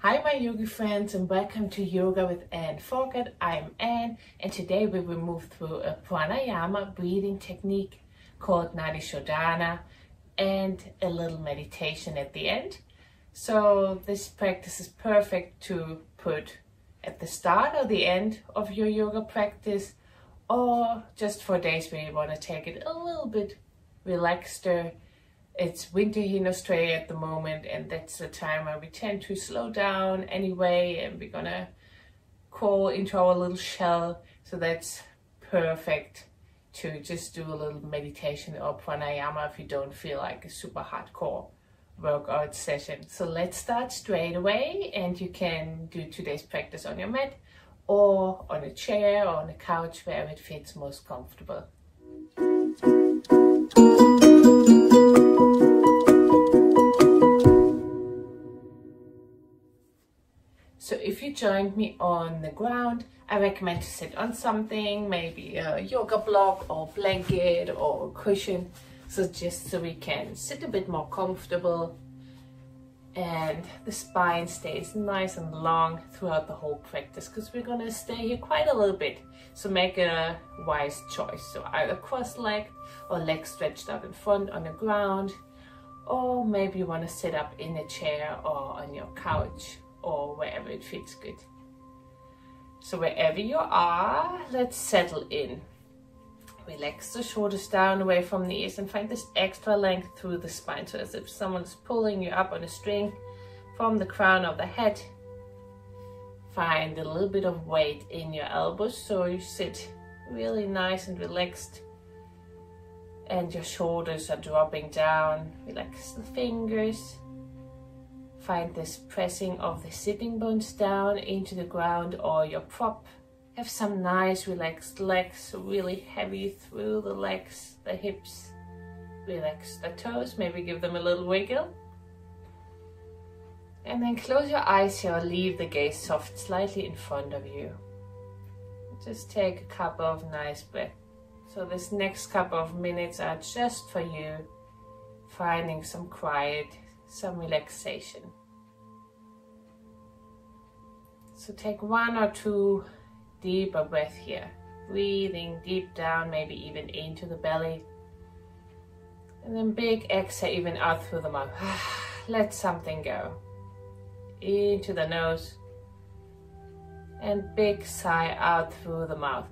Hi my yogi friends and welcome to Yoga with Anne Forkert. I'm Anne and today we will move through a pranayama breathing technique called Nadi Shodhana and a little meditation at the end. So this practice is perfect to put at the start or the end of your yoga practice or just for days where you want to take it a little bit relaxed it's winter here in Australia at the moment and that's the time where we tend to slow down anyway and we're gonna crawl into our little shell so that's perfect to just do a little meditation or pranayama if you don't feel like a super hardcore workout session. So let's start straight away and you can do today's practice on your mat or on a chair or on a couch wherever it fits most comfortable. So if you joined me on the ground, I recommend to sit on something, maybe a yoga block or blanket or a cushion. So just so we can sit a bit more comfortable and the spine stays nice and long throughout the whole practice because we're gonna stay here quite a little bit. So make a wise choice. So either cross-legged or legs stretched out in front on the ground or maybe you want to sit up in a chair or on your couch or wherever it fits good. So wherever you are, let's settle in. Relax the shoulders down away from the ears and find this extra length through the spine. So as if someone's pulling you up on a string from the crown of the head. Find a little bit of weight in your elbows so you sit really nice and relaxed and your shoulders are dropping down. Relax the fingers Find this pressing of the sitting bones down into the ground or your prop. Have some nice relaxed legs, really heavy through the legs, the hips. Relax the toes, maybe give them a little wiggle. And then close your eyes here leave the gaze soft slightly in front of you. Just take a couple of nice breaths. So this next couple of minutes are just for you, finding some quiet, some relaxation. So take one or two deeper breaths here. Breathing deep down, maybe even into the belly. And then big exhale even out through the mouth. Let something go. Into the nose. And big sigh out through the mouth.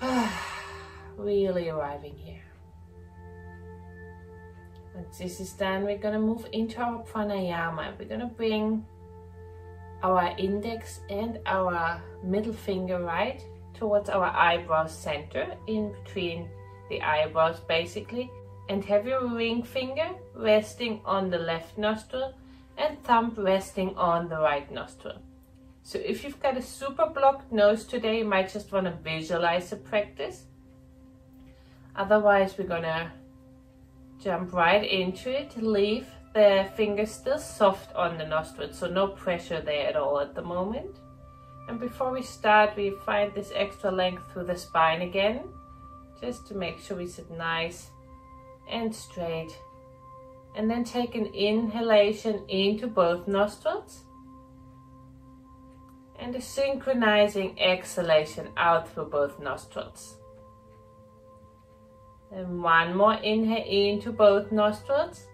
really arriving here. This is done, we're gonna move into our pranayama. We're gonna bring our index and our middle finger right towards our eyebrow center in between the eyebrows basically and have your ring finger resting on the left nostril and thumb resting on the right nostril. So if you've got a super blocked nose today, you might just want to visualize the practice. Otherwise, we're gonna jump right into it, leave the fingers still soft on the nostril, so no pressure there at all at the moment. And before we start, we find this extra length through the spine again, just to make sure we sit nice and straight. And then take an inhalation into both nostrils. And a synchronizing exhalation out through both nostrils. And one more inhale into both nostrils.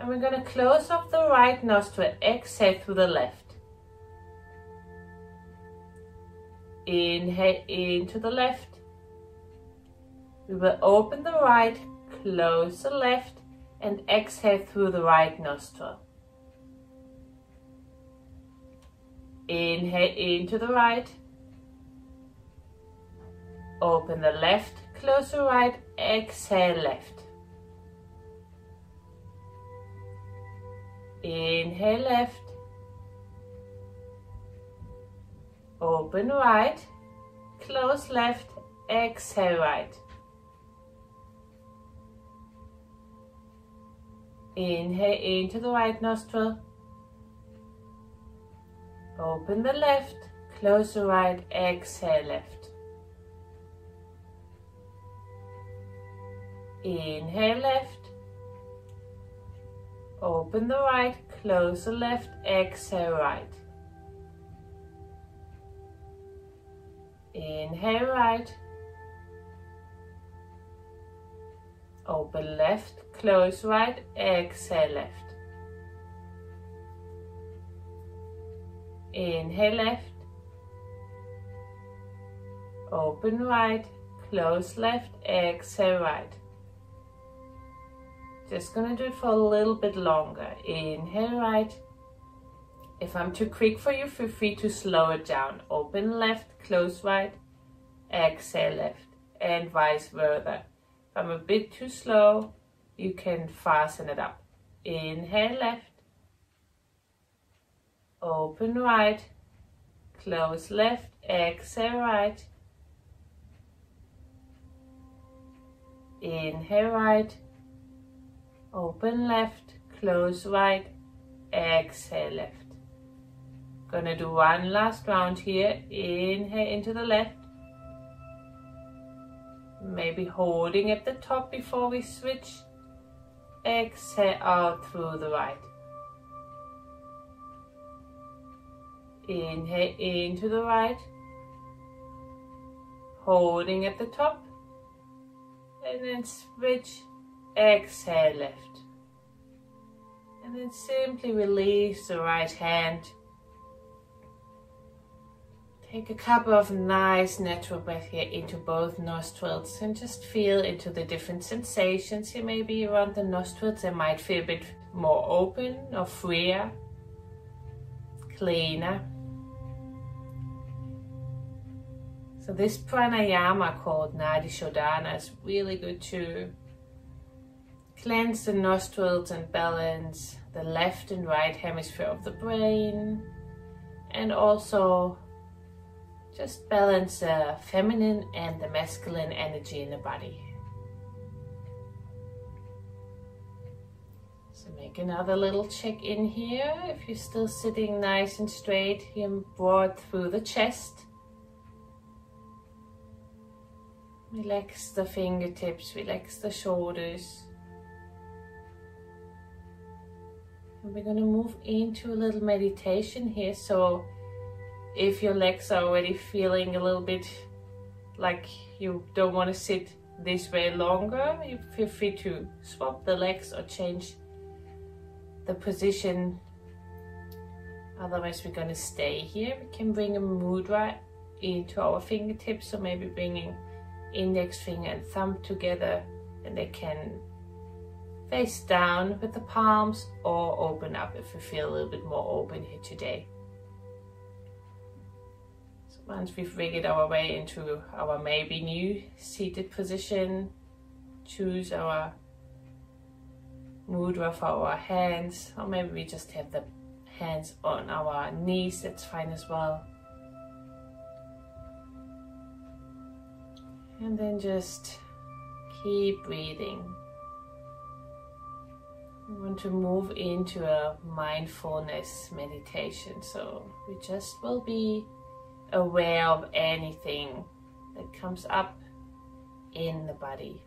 And we're going to close off the right nostril, exhale through the left. Inhale into the left. We will open the right, close the left, and exhale through the right nostril. Inhale into the right. Open the left, close the right, exhale left. Inhale left. Open right. Close left. Exhale right. Inhale into the right nostril. Open the left. Close the right. Exhale left. Inhale left. Open the right, close the left, exhale right. Inhale right. Open left, close right, exhale left. Inhale left. Open right, close left, exhale right. Just gonna do it for a little bit longer. Inhale right. If I'm too quick for you, feel free to slow it down. Open left, close right, exhale left, and vice versa. If I'm a bit too slow, you can fasten it up. Inhale left, open right, close left, exhale right, inhale right, open left, close right, exhale left. Gonna do one last round here, inhale into the left, maybe holding at the top before we switch, exhale out through the right. Inhale into the right, holding at the top, and then switch exhale left. And then simply release the right hand. Take a couple of nice natural breaths here into both nostrils and just feel into the different sensations here. Maybe around the nostrils they might feel a bit more open or freer, cleaner. So this pranayama called Nadi Shodhana is really good to Cleanse the nostrils and balance the left and right hemisphere of the brain. And also just balance the feminine and the masculine energy in the body. So make another little check in here. If you're still sitting nice and straight, and broad through the chest. Relax the fingertips, relax the shoulders. We're going to move into a little meditation here. So if your legs are already feeling a little bit like you don't want to sit this way longer, you feel free to swap the legs or change the position. Otherwise, we're going to stay here. We can bring a mudra into our fingertips, so maybe bringing index finger and thumb together, and they can face down with the palms or open up if you feel a little bit more open here today. So once we've wiggled our way into our maybe new seated position, choose our mudra for our hands or maybe we just have the hands on our knees, that's fine as well. And then just keep breathing. We want to move into a mindfulness meditation. So we just will be aware of anything that comes up in the body.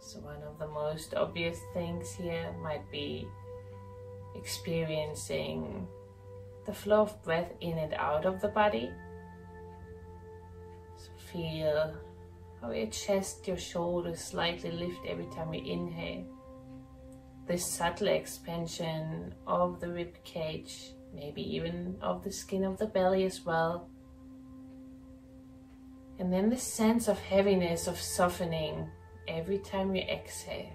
So one of the most obvious things here might be experiencing the flow of breath in and out of the body. So feel how your chest, your shoulders slightly lift every time you inhale. This subtle expansion of the rib cage, maybe even of the skin of the belly as well. And then the sense of heaviness, of softening every time you exhale.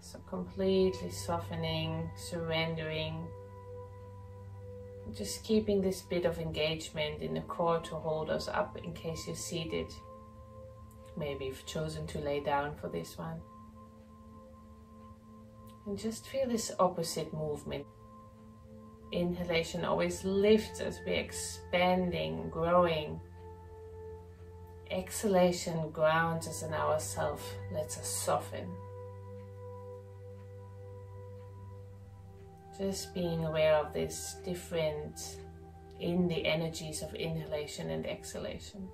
So completely softening, surrendering, just keeping this bit of engagement in the core to hold us up in case you're seated. Maybe you've chosen to lay down for this one. And just feel this opposite movement. Inhalation always lifts as we're expanding, growing. Exhalation grounds us in ourself, lets us soften. Just being aware of this different in the energies of inhalation and exhalation.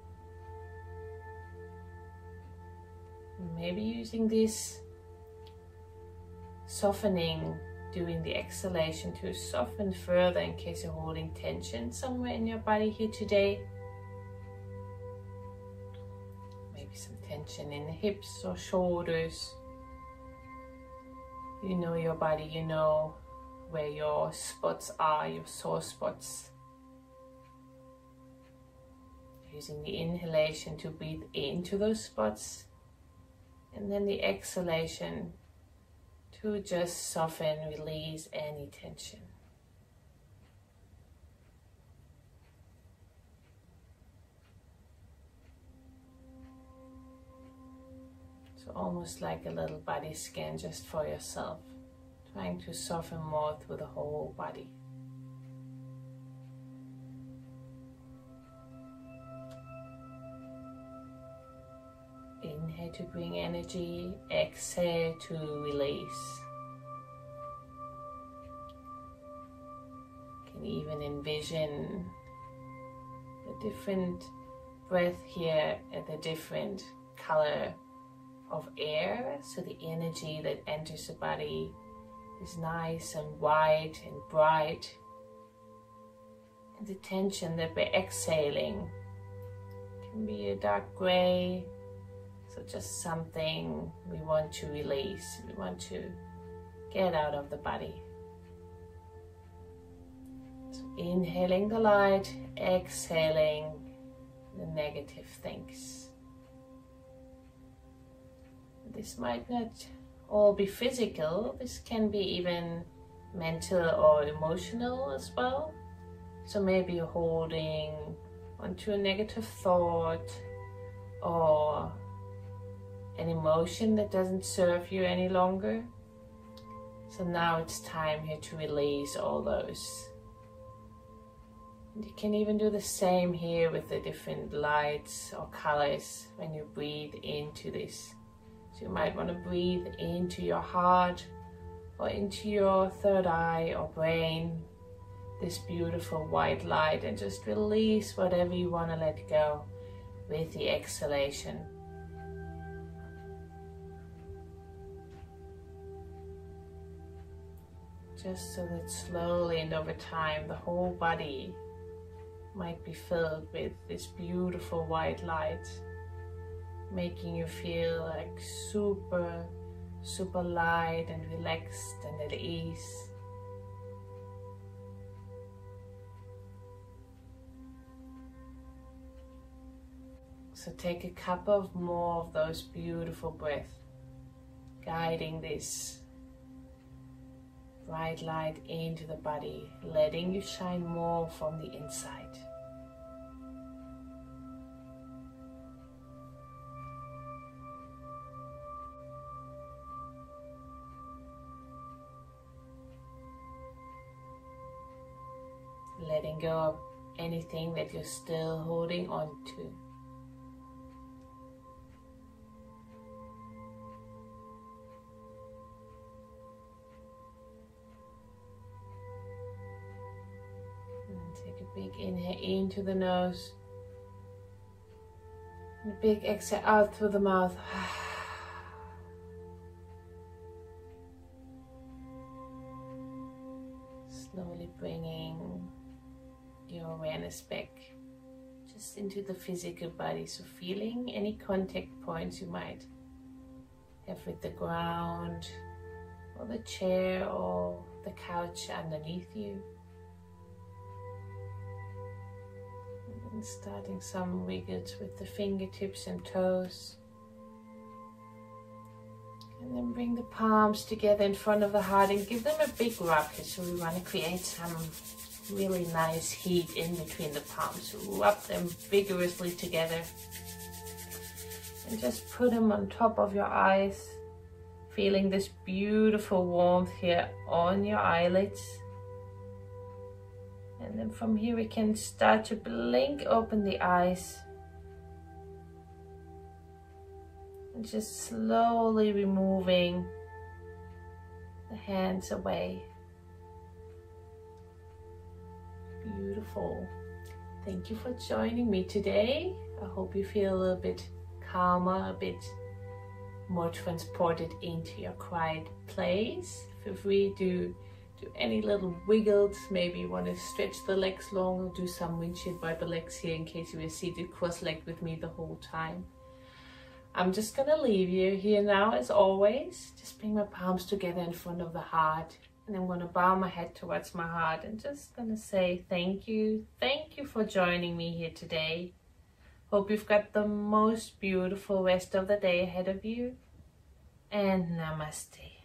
Maybe using this softening doing the exhalation to soften further in case you're holding tension somewhere in your body here today. Maybe some tension in the hips or shoulders. You know your body, you know where your spots are, your sore spots. Using the inhalation to breathe into those spots and then the exhalation to just soften, release any tension. So almost like a little body scan just for yourself, trying to soften more through the whole body. Inhale to bring energy, exhale to release. Can even envision the different breath here at the different color of air. So the energy that enters the body is nice and white and bright. And the tension that we're exhaling can be a dark gray so just something we want to release, we want to get out of the body. So inhaling the light, exhaling the negative things. This might not all be physical, this can be even mental or emotional as well. So maybe you're holding onto a negative thought or an emotion that doesn't serve you any longer. So now it's time here to release all those. You can even do the same here with the different lights or colors when you breathe into this. So you might want to breathe into your heart or into your third eye or brain this beautiful white light and just release whatever you want to let go with the exhalation. just so that slowly and over time the whole body might be filled with this beautiful white light making you feel like super super light and relaxed and at ease so take a couple of more of those beautiful breaths guiding this bright light into the body, letting you shine more from the inside. Letting go of anything that you're still holding on to. Take a big inhale into the nose. And a big exhale out through the mouth. Slowly bringing your awareness back just into the physical body. So feeling any contact points you might have with the ground or the chair or the couch underneath you. And starting some wiggles with the fingertips and toes. And then bring the palms together in front of the heart and give them a big rub. So we want to create some really nice heat in between the palms. Rub them vigorously together. And just put them on top of your eyes. Feeling this beautiful warmth here on your eyelids. And then from here we can start to blink open the eyes. And just slowly removing the hands away. Beautiful. Thank you for joining me today. I hope you feel a little bit calmer, a bit more transported into your quiet place. Feel free to do any little wiggles. Maybe you want to stretch the legs long or do some windshield wiper legs here in case you were seated cross-legged with me the whole time. I'm just gonna leave you here now as always. Just bring my palms together in front of the heart and I'm going to bow my head towards my heart and just going to say thank you. Thank you for joining me here today. Hope you've got the most beautiful rest of the day ahead of you. And namaste.